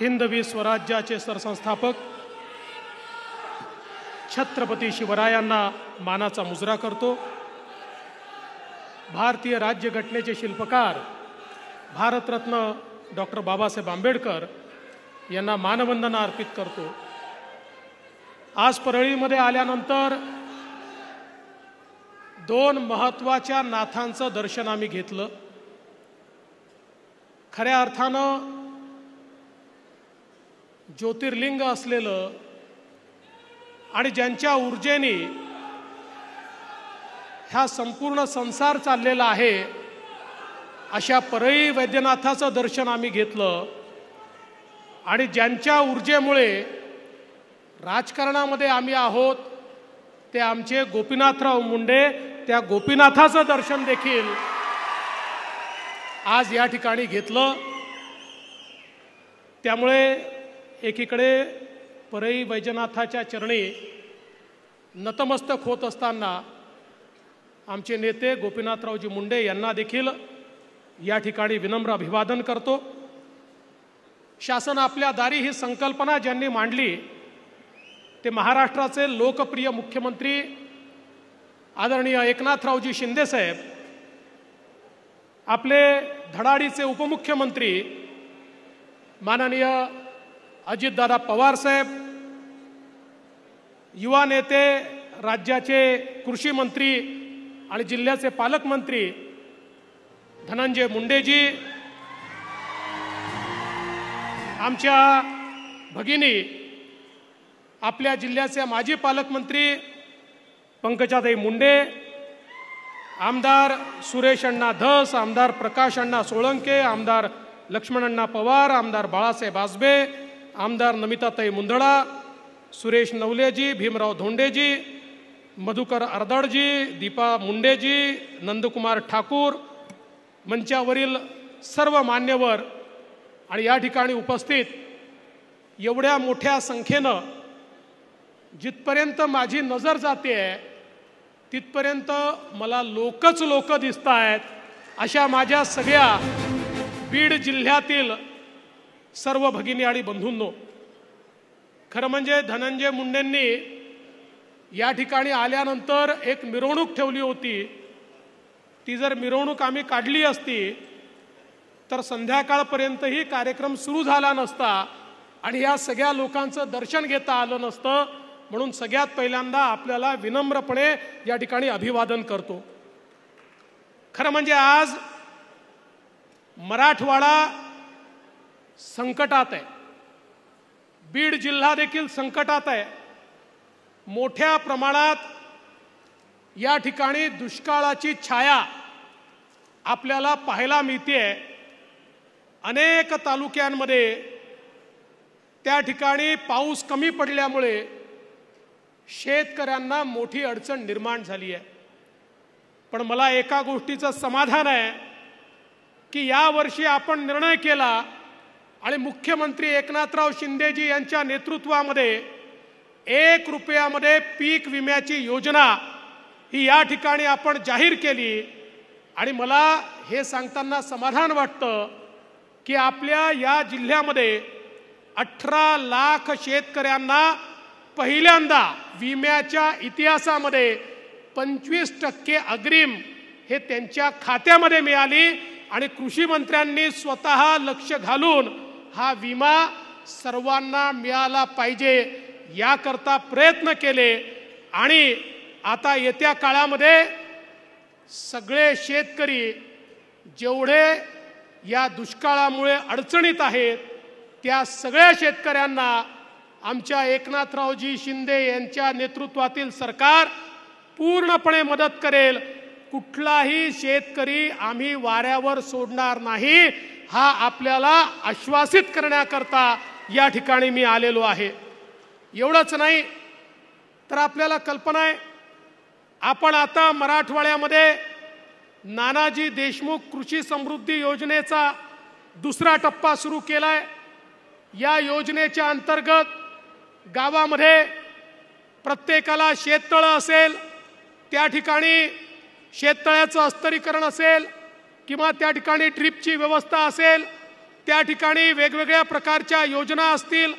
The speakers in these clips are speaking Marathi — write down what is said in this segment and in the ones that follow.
हिंदवी स्वराज्याचे सरसंस्थापक छत्रपती शिवरायांना मानाचा मुजरा करतो. भारतीय राज्यघटनेचे शिल्पकार भारतरत्न डॉक्टर बाबासाहेब आंबेडकर यांना मानवंदना अर्पित करतो. आज परळीमध्ये आल्यानंतर दोन महत्त्वाच्या नाथांचं दर्शन आम्ही घेतलं. खऱ्या अर्थानं ज्योतिर्लिंग असलेलं आणि ज्यांच्या ऊर्जेने ह्या संपूर्ण संसार चाललेला आहे अशा परळी वैद्यनाथाचं दर्शन आम्ही घेतलं. आणि ज्यांच्या ऊर्जेमुळे राजकारणामध्ये आम्ही आहोत ते आमचे गोपीनाथराव मुंडे त्या गोपीनाथाचं दर्शन देखील आज या ठिकाणी घेतलं. त्यामुळे एकीकडे परई वैजनाथाच्या चरणी नतमस्तक होत असताना आमचे नेते गोपीनाथरावजी मुंडे यांना देखील या ठिकाणी विनम्र अभिवादन करतो. शासन आपल्या दारी ही संकल्पना ज्यांनी मांडली ते महाराष्ट्राचे लोकप्रिय मुख्यमंत्री आदरणीय एकनाथरावजी शिंदेसाहेब आपले धडाडीचे उपमुख्यमंत्री माननीय अजितदादा पवारसाहेब युवा नेते राज्याचे कृषी मंत्री आणि जिल्ह्याचे पालकमंत्री धनंजय मुंडेजी आमच्या भगिनी आपल्या जिल्ह्याचे माजी पालकमंत्री पंकजाताई मुंडे आमदार सुरेश अण्णा धस आमदार प्रकाश अण्णा सोळंके आमदार लक्ष्मण अण्णा पवार आमदार बाळासाहेब आजबे आमदार नमिताताई मुंदडा सुरेश नवलेजी भीमराव धोंडेजी मधुकर अर्दडजी दीपा मुंडेजी नंदकुमार ठाकूर मंचावरील सर्व मान्यवर आणि या ठिकाणी उपस्थित एवढ्या मोठ्या संख्येनं जिथपर्यंत माझी नजर जाते तिथपर्यंत मला लोकच लोक दिसत आहेत अशा माझ्या सगळ्या बीड जिल्ह्यातील सर्व भगिनी आणि बंधूंनो खरं म्हणजे धनंजय मुंडेंनी या ठिकाणी आल्यानंतर एक मिरवणूक ठेवली होती. ती जर मिरवणूक आम्ही काढली असती तर संध्याकाळपर्यंतही कार्यक्रम सुरू झाला नसता आणि या सगळ्या लोकांचं दर्शन घेता आलं नसतं म्हणून सगळ्यात पहिल्यांदा आपल्याला विनम्रपणे या ठिकाणी अभिवादन करतो. खरं म्हणजे आज मराठवाडा संकटात आहे. बीड जिल्हा देखील संकटात आहे. मोठ्या प्रमाणात या ठिकाणी दुष्काळाची छाया आपल्याला पाहायला मिळते अनेक तालुक्यांमध्ये त्या ठिकाणी पाऊस कमी पडल्यामुळे शेतकऱ्यांना मोठी अडचण निर्माण झाली आहे. पण मला एका गोष्टीचं समाधान आहे की यावर्षी आपण निर्णय केला आणि मुख्यमंत्री एकनाथराव शिंदेजी यांच्या नेतृत्वामध्ये एक रुपयामध्ये पीक विम्याची योजना ही या ठिकाणी आपण जाहीर केली. आणि मला हे सांगताना समाधान वाटतं की आपल्या या जिल्ह्यामध्ये अठरा लाख शेतकऱ्यांना पहिल्यांदा विम्याच्या इतिहासामध्ये पंचवीस टक्के अग्रिम हे त्यांच्या खात्यामध्ये मिळाली आणि कृषी मंत्र्यांनी स्वतः लक्ष घालून हा विमा सर्वांना मिळाला पाहिजे याकरता प्रयत्न केले. आणि आता येत्या काळामध्ये सगळे शेतकरी जेवढे या दुष्काळामुळे अडचणीत आहेत त्या सगळ्या शेतकऱ्यांना आमच्या एकनाथरावजी शिंदे यांच्या नेतृत्वातील सरकार पूर्णपणे मदत करेल. कुठलाही शेतकरी आम्ही वाऱ्यावर सोडणार नाही. हा आपल्याला आश्वासित करण्याकरता या ठिकाणी मी आलेलो आहे. एवढंच नाही तर आपल्याला कल्पना आहे आपण आता मराठवाड्यामध्ये नानाजी देशमुख कृषी समृद्धी योजनेचा दुसरा टप्पा सुरू केला आहे या योजनेच्या अंतर्गत गावामध्ये प्रत्येकाला शेततळं असेल त्या ठिकाणी शेततळ्याचं अस्तरीकरण असेल किंवा त्या ठिकाणी ड्रीपची व्यवस्था असेल त्या ठिकाणी वेगवेगळ्या प्रकारच्या योजना असतील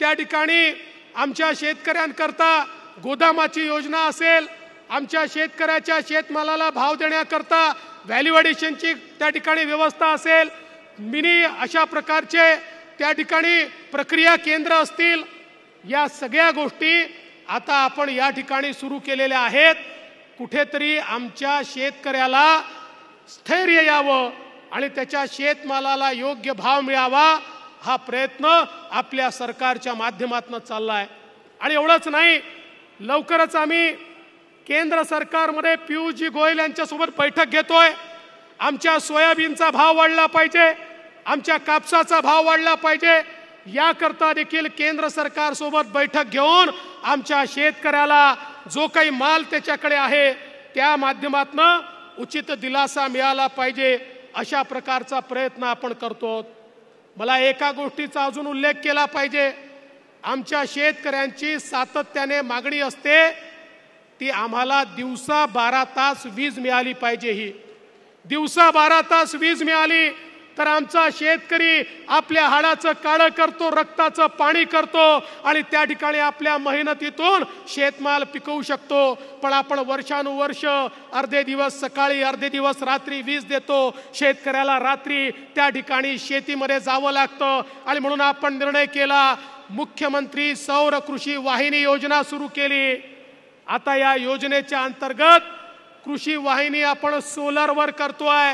त्या ठिकाणी आमच्या शेतकऱ्यांकरता गोदामाची योजना असेल आमच्या शेतकऱ्याच्या शेतमालाला भाव देण्याकरता व्हॅल्युएडिशनची त्या ठिकाणी व्यवस्था असेल मिनी अशा प्रकारचे त्या ठिकाणी प्रक्रिया केंद्र असतील या सगळ्या गोष्टी आता आपण या ठिकाणी सुरू केलेल्या आहेत. कुठेतरी आमच्या शेतकऱ्याला स्थैर्य यावं आणि त्याच्या शेतमालाला योग्य भाव मिळावा हा प्रयत्न आपल्या सरकारच्या माध्यमातून चालला आहे आणि एवढंच नाही लवकरच आम्ही केंद्र सरकारमध्ये पियुषजी गोयल यांच्यासोबत बैठक घेतोय. आमच्या सोयाबीनचा भाव वाढला पाहिजे आमच्या कापसाचा भाव वाढला पाहिजे. याकरता देखील केंद्र सरकारसोबत बैठक घेऊन आमच्या शेतकऱ्याला जो काही माल त्याच्याकडे आहे त्या माध्यमातनं उचित दिलासा मिळाला पाहिजे अशा प्रकारचा प्रयत्न आपण करतो. मला एका गोष्टीचा अजून उल्लेख केला पाहिजे. आमच्या शेतकऱ्यांची सातत्याने मागणी असते ती आम्हाला दिवसा बारा तास वीज मिळाली पाहिजे ही. दिवसा बारा तास वीज मिळाली तर आमचा शेतकरी आपल्या हाडाचं काळं करतो रक्ताचं पाणी करतो आणि त्या ठिकाणी आपल्या मेहनतीतून शेतमाल पिकवू शकतो. पण आपण वर्षानुवर्ष अर्धे दिवस सकाळी अर्धे दिवस रात्री वीज देतो. शेतकऱ्याला रात्री त्या ठिकाणी शेतीमध्ये जावं लागतं. आणि म्हणून आपण निर्णय केला मुख्यमंत्री सौर कृषी वाहिनी योजना सुरू केली. आता या योजनेच्या अंतर्गत कृषी वाहिनी आपण सोलरवर करतोय.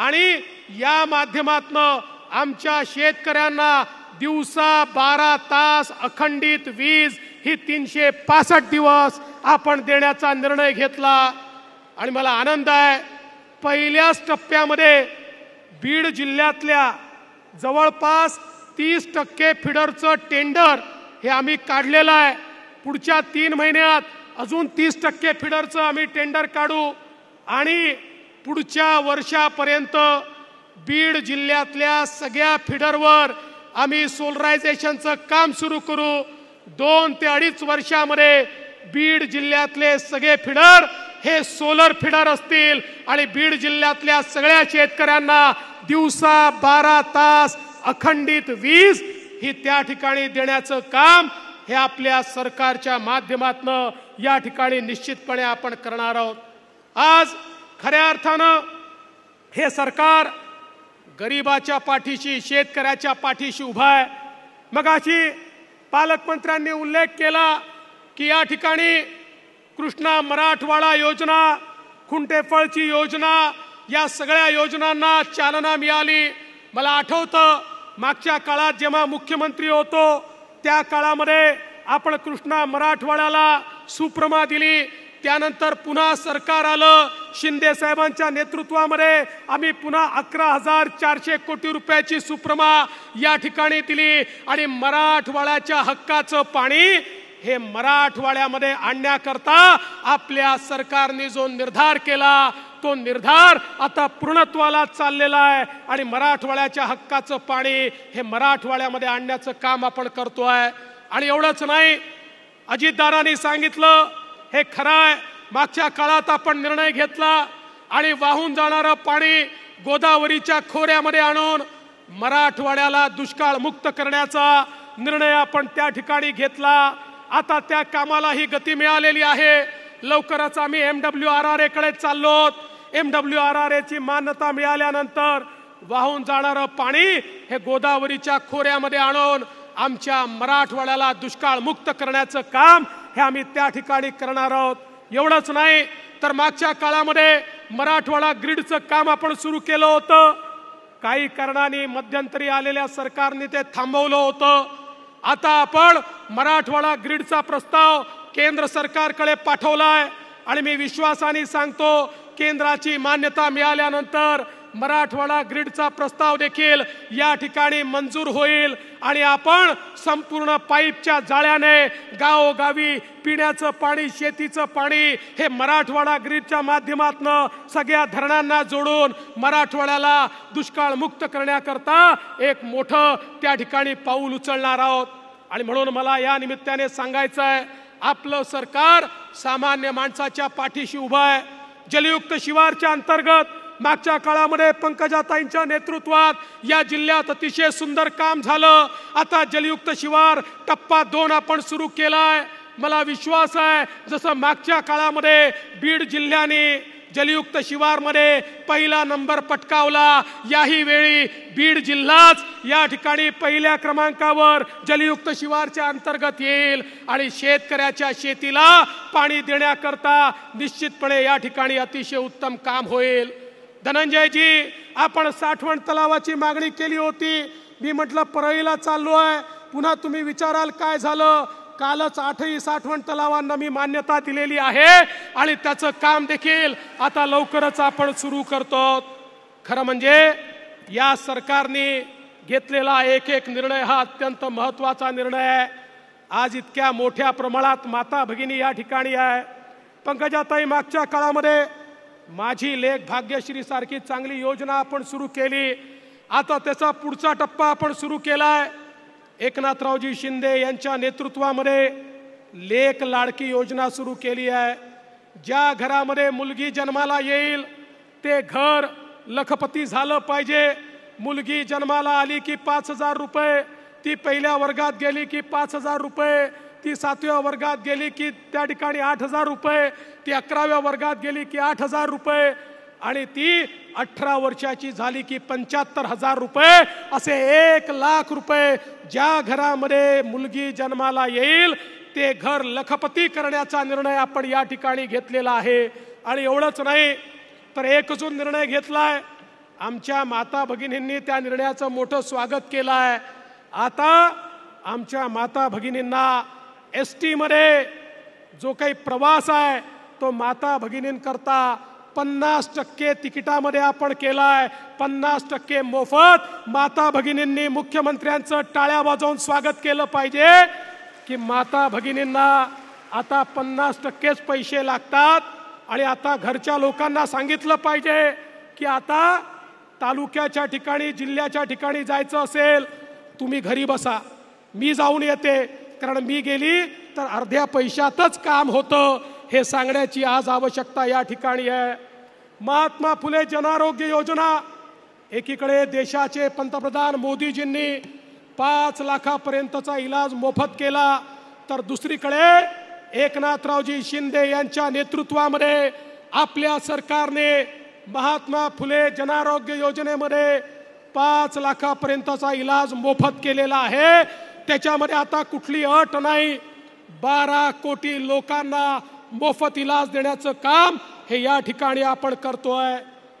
आणि या माध्यमातनं आमच्या शेतकऱ्यांना दिवसा बारा तास अखंडित वीज ही तीनशे पासष्ट दिवस आपण देण्याचा निर्णय घेतला. आणि मला आनंद आहे पहिल्याच टप्प्यामध्ये बीड जिल्ह्यातल्या जवळपास तीस टक्के फिडरचं टेंडर हे आम्ही काढलेलं आहे. पुढच्या तीन महिन्यात अजून तीस टक्के फिडरचं आम्ही टेंडर काढू. आणि पुढच्या वर्षापर्यंत बीड जिल्ह्यातल्या सगळ्या फिडरवर आम्ही सोलरायझेशनचं काम सुरू करू. दोन ते अडीच वर्षामध्ये बीड जिल्ह्यातले सगळे फिडर हे सोलर फिडर असतील आणि बीड जिल्ह्यातल्या सगळ्या शेतकऱ्यांना दिवसा बारा तास अखंडित वीज ही त्या ठिकाणी देण्याचं काम हे आपल्या सरकारच्या माध्यमातनं या ठिकाणी निश्चितपणे आपण करणार आहोत. आज खऱ्या अर्थानं हे सरकार गरिबाच्या पाठीशी शेतकऱ्याच्या पाठीशी उभा आहे. मग अशी पालकमंत्र्यांनी उल्लेख केला की या ठिकाणी कृष्णा मराठवाडा योजना खुंटेफळची योजना या सगळ्या योजनांना चालना मिळाली. मला आठवतं मागच्या काळात जेव्हा मुख्यमंत्री होतो त्या काळामध्ये आपण कृष्णा मराठवाड्याला सुप्रमा दिली. त्यानंतर पुन्हा सरकार आलं. शिंदे साहेबांच्या नेतृत्वामध्ये आम्ही पुन्हा अकरा हजार चारशे कोटी रुपयाची सुप्रमा या ठिकाणी दिली. आणि मराठवाड्याच्या हक्काचं पाणी हे मराठवाड्यामध्ये आणण्याकरता आपल्या सरकारने जो निर्धार केला तो निर्धार आता पूर्णत्वाला चाललेला आहे. आणि मराठवाड्याच्या हक्काचं पाणी हे मराठवाड्यामध्ये आणण्याचं काम आपण करतोय. आणि एवढंच नाही अजितदारांनी सांगितलं हे खरं आहे. मागच्या काळात आपण निर्णय घेतला आणि वाहून जाणारं पाणी गोदावरीच्या खोऱ्यामध्ये आणून मराठवाड्याला दुष्काळ मुक्त करण्याचा निर्णय आपण त्या ठिकाणी घेतला. आता त्या कामाला ही गती मिळालेली आहे. लवकरच आम्ही एम डब्ल्यू आर आर एकडे चाललो एम डब्ल्यू आर आर एची मान्यता मिळाल्यानंतर वाहून जाणारं पाणी हे गोदावरीच्या खोऱ्यामध्ये आणून आमच्या मराठवाड्याला दुष्काळ मुक्त करण्याचं काम हे आम्ही त्या ठिकाणी करणार आहोत. एवढंच नाही तर मागच्या काळामध्ये मराठवाडा ग्रीडचं काम आपण सुरू केलं होतं. काही कारणाने मध्यंतरी आलेल्या सरकारने ते थांबवलं होतं. आता आपण मराठवाडा ग्रीडचा प्रस्ताव केंद्र सरकारकडे पाठवलाय. आणि मी विश्वासाने सांगतो केंद्राची मान्यता मिळाल्यानंतर मराठवाडा ग्रीडचा प्रस्ताव देखील या ठिकाणी मंजूर होईल. आणि आपण संपूर्ण पाईपच्या जाळ्याने गावोगावी पिण्याचं पाणी शेतीचं पाणी हे मराठवाडा ग्रीडच्या माध्यमातून सगळ्या धरणांना जोडून मराठवाड्याला दुष्काळ मुक्त करण्याकरता एक मोठं त्या ठिकाणी पाऊल उचलणार आहोत. आणि म्हणून मला या निमित्ताने सांगायचं आहे आपलं सरकार सामान्य माणसाच्या पाठीशी उभं आहे. जलयुक्त शिवारच्या अंतर्गत मागच्या काळामध्ये पंकजाताईंच्या नेतृत्वात या जिल्ह्यात अतिशय सुंदर काम झालं. आता जलयुक्त शिवार टप्पा दोन आपण सुरू केलाय. मला विश्वास आहे जसं मागच्या काळामध्ये बीड जिल्ह्याने जलयुक्त शिवारमध्ये पहिला नंबर पटकावला याही वेळी बीड जिल्हाच या ठिकाणी पहिल्या क्रमांकावर जलयुक्त शिवारच्या अंतर्गत येईल आणि शेतकऱ्याच्या शेतीला पाणी देण्याकरता निश्चितपणे या ठिकाणी अतिशय उत्तम काम होईल. धनंजयजी आपण साठवण तलावाची मागणी केली होती. मी म्हटलं परळीला चाललो आहे. पुन्हा तुम्ही विचाराल काय झालं? कालच आठही साठवण तलावांना मी मान्यता दिलेली आहे आणि त्याचं काम देखील आता लवकरच आपण सुरू करतो. खरं म्हणजे या सरकारने घेतलेला एक एक निर्णय हा अत्यंत महत्त्वाचा निर्णय आहे. आज इतक्या मोठ्या प्रमाणात माता भगिनी या ठिकाणी आहे. पंकजाताई मागच्या काळामध्ये माझी लेख भाग्यश्री सारखी चांगली योजना आपण सुरू केली. आता त्याचा पुढचा टप्पा आपण सुरू केलाय. एकनाथरावजी शिंदे यांच्या नेतृत्वामध्ये लेख लाडकी योजना सुरू केली आहे. ज्या घरामध्ये मुलगी जन्माला येईल ते घर लखपती झालं पाहिजे. मुलगी जन्माला आली की पाच हजार रुपये ती पहिल्या वर्गात गेली की पाच हजार रुपये. ती सातव्या वर्गात गेली की त्या ठिकाणी आठ हजार रुपये ती अकराव्या वर्गात गेली की आठ हजार रुपये आणि ती अठरा वर्षाची झाली की पंच्याहत्तर हजार रुपये. असे एक लाख रुपये ज्या घरामध्ये मुलगी जन्माला येईल ते घर लखपती करण्याचा निर्णय आपण या ठिकाणी घेतलेला आहे. आणि एवढंच नाही तर एक अजून निर्णय घेतलाय. आमच्या माता भगिनींनी त्या निर्णयाचं मोठं स्वागत केलं आहे आता आमच्या माता भगिनींना एस टीमध्ये जो काही प्रवास आहे तो माता भगिनींकरता पन्नास टक्के तिकिटामध्ये आपण केलाय. पन्नास टक्के मोफत माता भगिनींनी मुख्यमंत्र्यांचं टाळ्या वाजवून स्वागत केलं पाहिजे की माता भगिनींना आता पन्नास टक्केच पैसे लागतात आणि आता घरच्या लोकांना सांगितलं पाहिजे की आता तालुक्याच्या ठिकाणी जिल्ह्याच्या ठिकाणी जायचं असेल तुम्ही घरी बसा. मी जाऊन येते. कारण मी गेली तर अर्ध्या पैशातच काम होतं. हे सांगण्याची आज आवश्यकता या ठिकाणी आहे. महात्मा फुले जनारोग्य योजना. एकीकडे देशाचे पंतप्रधान मोदीजींनी पाच लाखापर्यंतचा इलाज मोफत केला. तर दुसरीकडे एकनाथरावजी शिंदे यांच्या नेतृत्वामध्ये आपल्या सरकारने महात्मा फुले जनारोग्य योजनेमध्ये पाच लाखापर्यंतचा इलाज मोफत केलेला आहे. त्याच्यामध्ये आता कुठली अट नाही. बारा कोटी लोकांना मोफत इलाज देण्याचं काम हे या ठिकाणी आपण करतोय.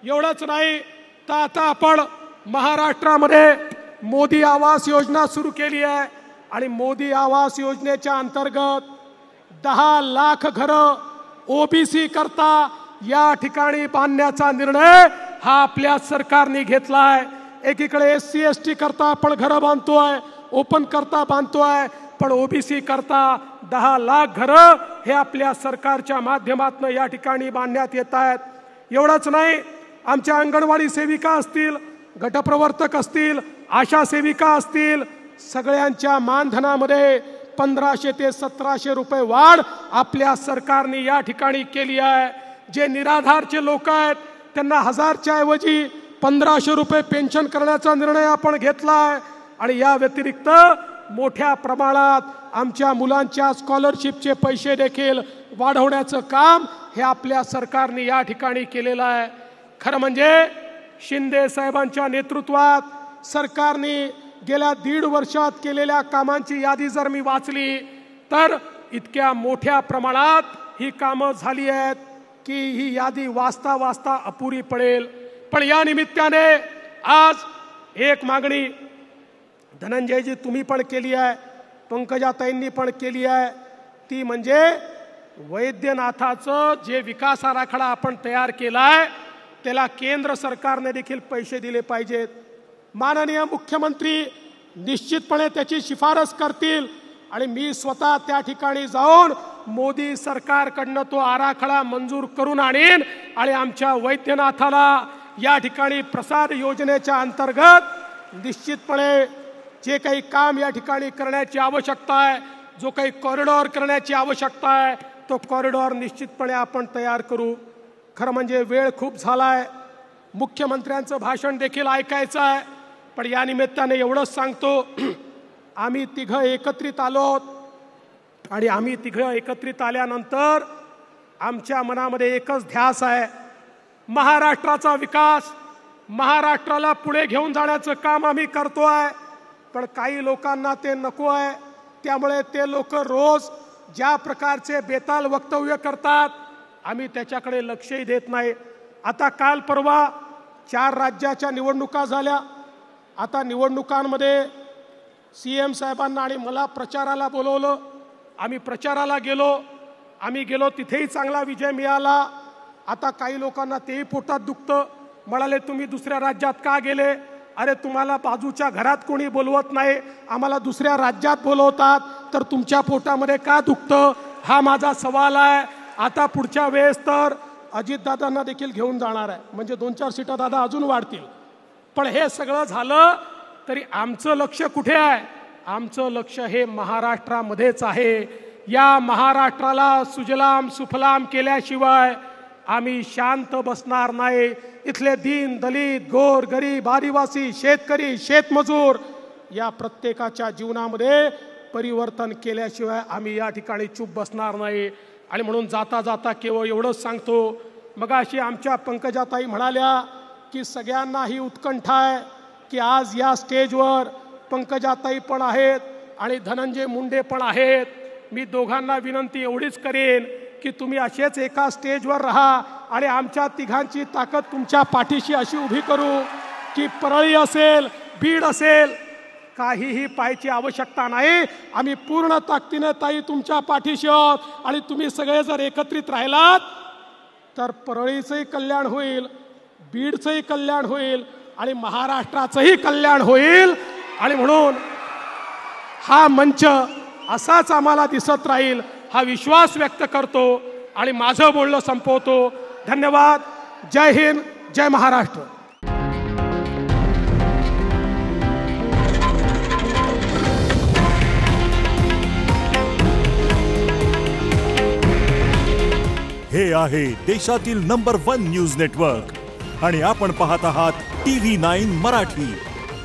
एवढंच नाही तर आता आपण महाराष्ट्रामध्ये मोदी आवास योजना सुरू केली आहे. आणि मोदी आवास योजनेच्या अंतर्गत दहा लाख घरं ओबीसी करता या ठिकाणी बांधण्याचा निर्णय हा आपल्या सरकारने घेतला आहे एकीकडे एस सी एस टी करता आपण घरं बांधतोय. ओपन करता बांधतोय पण ओबीसी करता दहा लाख घरं हे आपल्या सरकारच्या माध्यमातून या ठिकाणी बांधण्यात येत आहेत. एवढंच नाही आमच्या अंगणवाडी सेविका असतील गटप्रवर्तक असतील आशा सेविका असतील सगळ्यांच्या मानधनामध्ये पंधराशे ते सतराशे रुपये वाढ आपल्या सरकारने या ठिकाणी केली आहे. जे निराधारचे लोक आहेत त्यांना हजारच्या ऐवजी पंधराशे रुपये पेन्शन करण्याचा निर्णय आपण घेतला आहे. आणि या व्यतिरिक्त मोठ्या प्रमाणात आमच्या मुलांच्या स्कॉलरशिपचे पैसे देखील वाढवण्याचं काम हे आपल्या सरकारने या ठिकाणी केलेलं आहे. खरं म्हणजे शिंदे साहेबांच्या नेतृत्वात सरकारने गेल्या दीड वर्षात केलेल्या कामांची यादी जर मी वाचली तर इतक्या मोठ्या प्रमाणात ही कामं झाली आहेत की ही यादी वाचता वाचता अपुरी पडेल. पण या निमित्ताने आज एक मागणी धनंजयजी तुम्ही पण केली आहे पंकजाताईंनी पण केली आहे. ती म्हणजे वैद्यनाथाचं जे विकास आराखडा आपण तयार केला आहे त्याला केंद्र सरकारने देखील पैसे दिले पाहिजेत. माननीय मुख्यमंत्री निश्चितपणे त्याची शिफारस करतील आणि मी स्वतः त्या ठिकाणी जाऊन मोदी सरकारकडनं तो आराखडा मंजूर करून आणेन आणि आमच्या वैद्यनाथाला या ठिकाणी प्रसाद योजनेच्या अंतर्गत निश्चितपणे जे काही काम या ठिकाणी करण्याची आवश्यकता आहे जो काही कॉरिडॉर करण्याची आवश्यकता आहे तो कॉरिडॉर निश्चितपणे आपण तयार करू. खरं म्हणजे वेळ खूप झाला आहे मुख्यमंत्र्यांचं भाषण देखील ऐकायचं आहे. पण या निमित्ताने एवढंच सांगतो आम्ही तिघं एकत्रित आलो आणि आम्ही तिघं एकत्रित आल्यानंतर आमच्या मनामध्ये एकच ध्यास आहे. महाराष्ट्राचा विकास महाराष्ट्राला पुढे घेऊन जाण्याचं काम आम्ही करतो आहे पण काही लोकांना ते नको आहे. त्यामुळे ते लोक रोज ज्या प्रकारचे बेताल वक्तव्य करतात आम्ही त्याच्याकडे लक्षही देत नाही. आता काल परवा चार राज्याच्या निवडणुका झाल्या. आता निवडणुकांमध्ये सी एम साहेबांना आणि मला प्रचाराला बोलवलं. आम्ही प्रचाराला गेलो. आम्ही गेलो तिथेही चांगला विजय मिळाला. आता काही लोकांना तेही पोटात दुखतं. म्हणाले तुम्ही दुसऱ्या राज्यात का गेले? अरे तुम्हाला बाजूच्या घरात कोणी बोलवत नाही आम्हाला दुसऱ्या राज्यात बोलवतात तर तुमच्या पोटामध्ये का दुखतं? हा माझा सवाल आहे. आता पुढच्या वेळेस तर अजितदादांना देखील घेऊन जाणार आहे. म्हणजे दोन चार सीटा दादा अजून वाढतील. पण हे सगळं झालं तरी आमचं लक्ष कुठे आहे? आमचं लक्ष हे महाराष्ट्रामध्येच आहे. या महाराष्ट्राला सुजलाम सुफलाम केल्याशिवाय आम्ही शांत बसणार नाही. इथले दीन दलित गोर गरीब आदिवासी शेतकरी शेतमजूर या प्रत्येकाच्या जीवनामध्ये परिवर्तन केल्याशिवाय आम्ही या ठिकाणी चूप बसणार नाही. आणि म्हणून जाता जाता केवळ एवढंच सांगतो. मग अशी आमच्या पंकजाताई म्हणाल्या की सगळ्यांना ही उत्कंठा आहे की आज या स्टेजवर पंकजाताई पण आहेत आणि धनंजय मुंडे पण आहेत. मी दोघांना विनंती एवढीच करेन की तुम्ही असेच एका स्टेजवर राहा आणि आमच्या तिघांची ताकद तुमच्या पाठीशी अशी उभी करू की परळी असेल बीड असेल काहीही पाहायची आवश्यकता नाही. आम्ही पूर्ण ताकदीने ताई तुमच्या पाठीशी आहोत आणि तुम्ही सगळे जर एकत्रित राहिलात तर परळीचंही कल्याण होईल बीडचंही कल्याण होईल आणि महाराष्ट्राचंही कल्याण होईल. आणि म्हणून हा मंच असाच आम्हाला दिसत राहील. हा विश्वास व्यक्त करतो आणि माझं बोलणं संपवतो. धन्यवाद. जय हिंद जय महाराष्ट्र. हे आहे देशातील नंबर वन न्यूज नेटवर्क. आणि आपण पाहत आहात टी व्ही नाईन मराठी.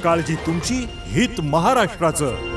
काळजी तुमची हित महाराष्ट्राचं.